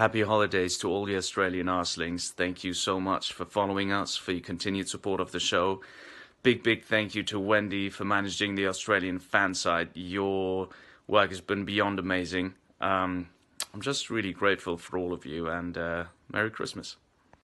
Happy holidays to all the Australian Arselings! Thank you so much for following us, for your continued support of the show. Big, big thank you to Wendy for managing the Australian fan site. Your work has been beyond amazing. Um, I'm just really grateful for all of you and uh, Merry Christmas.